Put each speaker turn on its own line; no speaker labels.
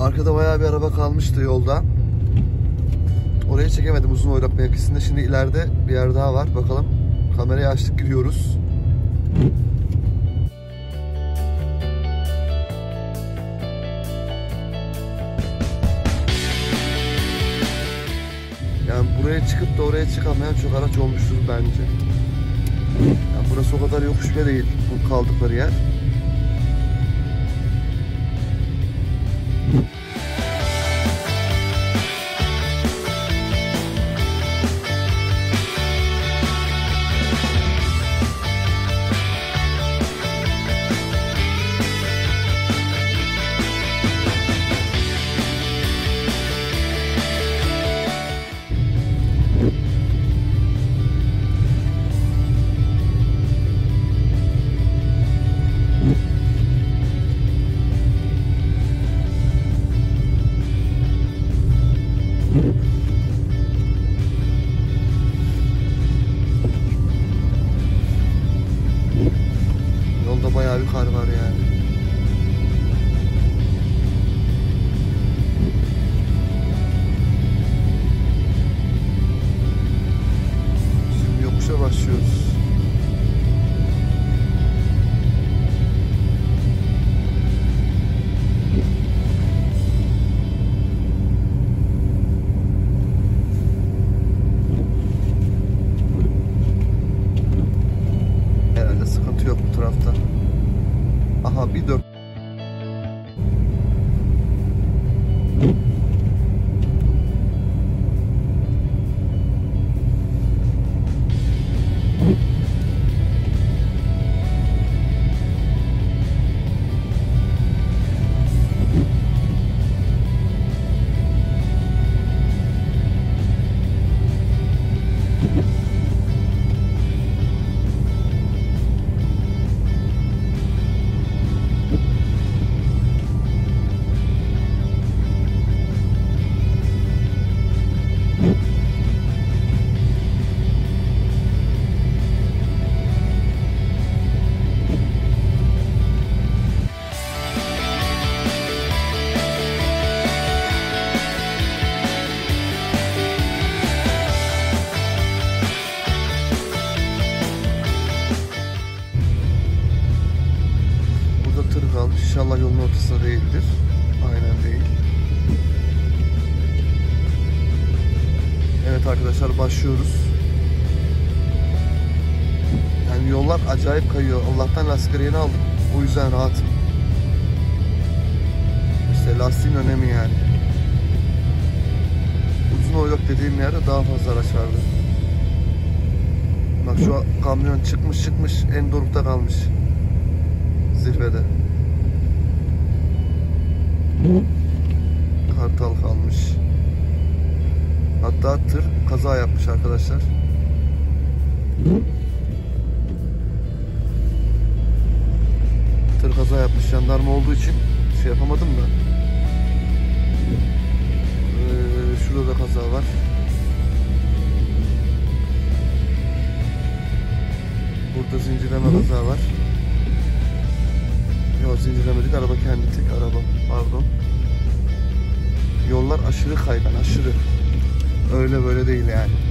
Arkada bayağı bir araba kalmıştı yolda. Oraya çekemedim uzun oylak mevkisinde. Şimdi ileride bir yer daha var. Bakalım. Kamerayı açtık giriyoruz. Yani buraya çıkıp da oraya çıkamayan çok araç olmuştur bence. Yani burası o kadar yokuş bile değil bu kaldıkları yer. Bayağı bir kar var yani. Aha bir dört. İnşallah yolun ortasında değildir. Aynen değil. Evet arkadaşlar başlıyoruz. Yani yollar acayip kayıyor. Allah'tan lastikleri yeni aldım. O yüzden rahatım. İşte lastiğin önemi yani. Uzun oylak dediğim yerde daha fazla araç vardı. Bak şu kamyon çıkmış çıkmış en dorukta kalmış. Zirvede. Kartal kalmış. Hatta tır kaza yapmış arkadaşlar. Tır kaza yapmış jandarma olduğu için şey yapamadım da. Ee, şurada da kaza var. Burada zincirleme kaza var. Zincirlemedik araba kendi tek araba pardon. Yollar aşırı kaygan aşırı. Öyle böyle değil yani.